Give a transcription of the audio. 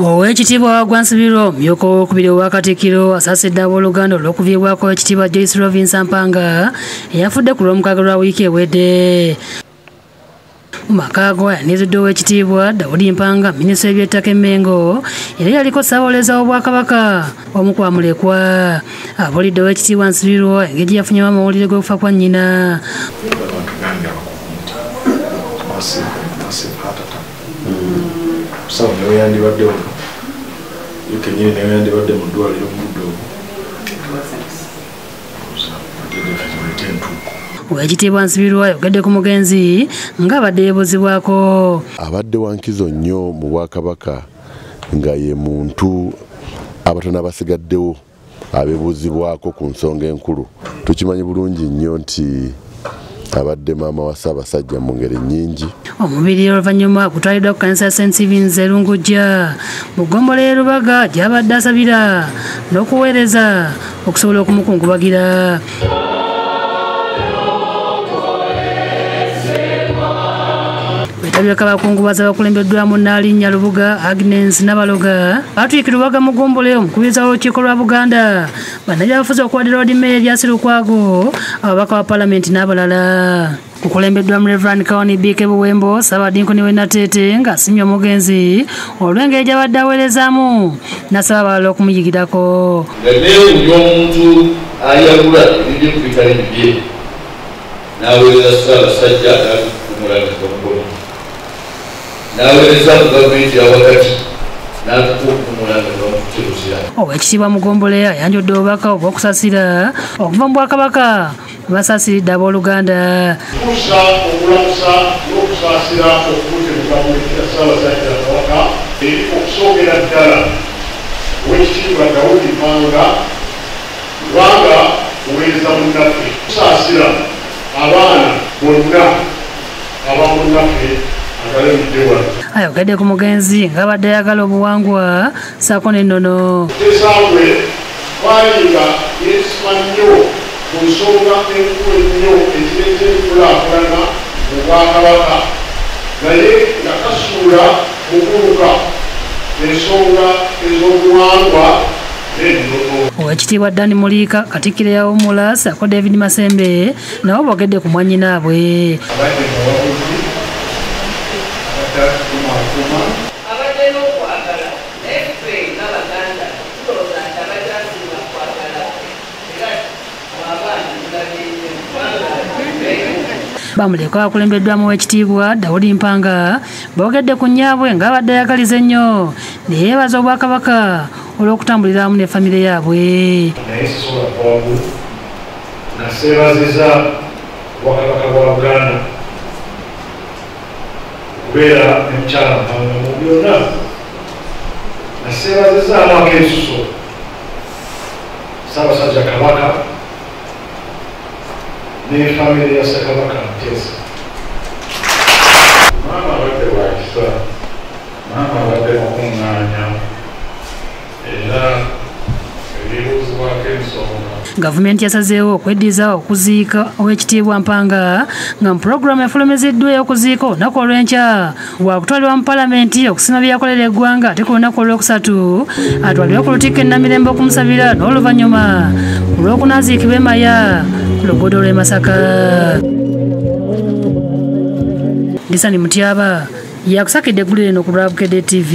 oweekitiibwa wagwansibirwa omumyuka owokubiri owakatikkiro asaasidde abooluganda olw'okuviibwako ekitiibwa joyce rovinsa mpanga eyafudde ku lw'omukaaga lwa wiiki ewedde. Maka ago ayanirizidde ow'ekitiibwa dawudi mpanga minisita w'ebyettaka emmengo era yaliko ssaabawooleza w'obwakabaka omu ku bamulekwa abuulidde ow'ekitiibwa nsibirwa engeri yafunyemu amawulire g'okufa kwa nnyina sawa nawe yandibaddewo yo kenyini nawe yandibadde mu ddwaliro muddo ate entuuko owekitiibwa nsibirwa ayogedde ku mugenzi ng'abadde yeebuzibwako. Abadde wankizo nnyo mu bwakabaka nga ye muntu abatono abasigaddewo abeebuuzibwako ku nsonga enkulu. Tukimanyi bulungi nnyo nti abadde maama wa ssaabasajja mu ngeri nnyingi. Omubiri oluvannyuma gutwaliddwa ku kanisa ya st stevens erungujja mu ggombolo y'erubaga gy'abadde asabira n'okuweereza okusobola okumukungubagira betabyeko abakungubazi abakulembeddwamu naalinnya lubuga agnes nabaloga. Batwiki lubaga mu ggombolo omukubiriza w'olukiiko lwa buganda. Bannabyabufuzi okuwadde road mayor eryasi lukwago ababaka ba palamenti n'abalala. Kukulembeddwamu reverand kawani biike buwembo saabadinkoni wenateete ng'asimye omugenzi olw'engeri gy'abadde aweerezaamu. N'asaba abalala okumuyigirako. Nga neewunya omuntu ayagula ebibye ku bitali bibye n'aweereza ssaabasajja n'atukumulagaomugolo n'aweereza mu gavumenti yawakati n'atuka okukumulagaomukiruzira owekitiibwa mugombole ayanjudde obubaka obw'okusasira okuva mu bwakabaka basaasiridde abooluganda kusa okulamusa n'okusaasira okubuze mu gavumenti ya ssaabasajja kabaka eri okusookera ddala owekitiibwa dawudi mpanga kubanga oweereza munnaffe kusaasira abaana bonna aba munnaffe agalemidde wano ayogedde ku mugenzi ng'abadde ayagala obuwangwa saako n'ennono. Tesangwe twali nga yeesima nnyo ku nsonga enkulu ennyo ezireeta enkulaakulana mu bwakabaka. Naye nga kasuula mukuluka ensonga ez'obuwangwa owekitiibwa dani muliika katikkiro yawumula saako david masembe nabo boogedde ku mwannyinaabwe abadde mubabuzi abadde kumakuma abadde n'okwagala naye ffe n'abaganda tulowooza nti abadde asinga kwagala era abaana mulabenyo kubanga bamuleka abakulembeddwamu owekitiibwa dawudi mpanga. Boogedde ku nnyabwe ng'abadde ayagaliza ennyo. Ne yeebaza obwakabaka olw'okutambulira wamu ne famire yaabwe. Naye sisobola kuwagulu naseebaziza obwakabaka bwa buganda. Okubeera nemukyala mpanga mu byonna. Naseebazizaamu akensuso ssaabasajja kabaka ne famire ya ssekabaka nteesa maama abadde wakisa maama abadde mukuŋŋaanya era ebibuuzibwako ensonga gavumenti yasazeewo okweddiza okuziika owekitiibwa mpanga nga mu pulogulaamu efulumiziddwa ey'okuziika olunaku olw'enkya. Wakutwalibwa mu palamenti okusima bye yakolera eggwanga ate ku lunaku olwokusatu atwalibwe ku lutikko ennamirembe okumusabira n'oluvannyuma. Ku lw'okunaaziikibwa emaya ku luguudo lw'e masaka. Disani mutyaba yakusakidde eggulu lino ku lwabukedde tv